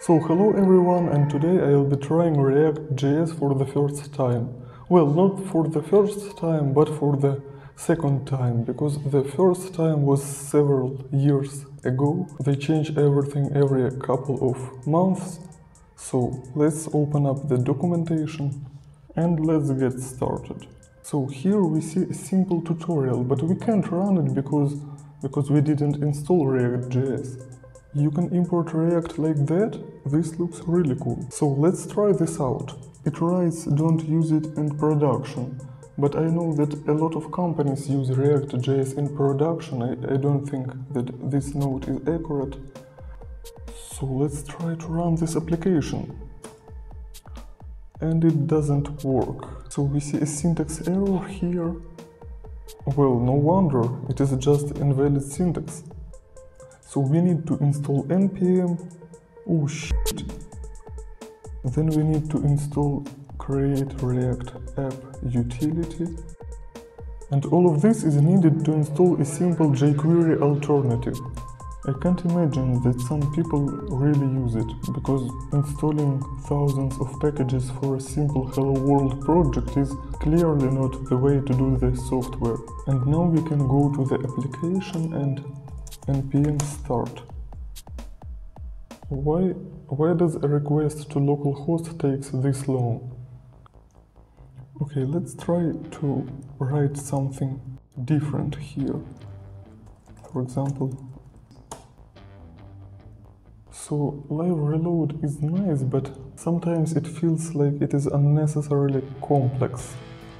So hello everyone and today I'll be trying React.js for the first time. Well, not for the first time, but for the second time, because the first time was several years ago. They change everything every couple of months. So let's open up the documentation and let's get started. So here we see a simple tutorial, but we can't run it because, because we didn't install React.js. You can import React like that, this looks really cool. So let's try this out. It writes don't use it in production, but I know that a lot of companies use React.js in production, I, I don't think that this note is accurate. So let's try to run this application. And it doesn't work. So we see a syntax error here. Well, no wonder, it is just invalid syntax. So we need to install npm. Oh shit. Then we need to install create react app utility. And all of this is needed to install a simple jQuery alternative. I can't imagine that some people really use it, because installing thousands of packages for a simple Hello World project is clearly not the way to do the software. And now we can go to the application and npm start. Why, why does a request to localhost takes this long? Okay, let's try to write something different here. For example, so live reload is nice, but sometimes it feels like it is unnecessarily complex.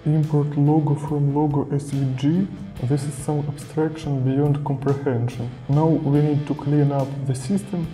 Import logo from logo SVG, this is some abstraction beyond comprehension. Now we need to clean up the system,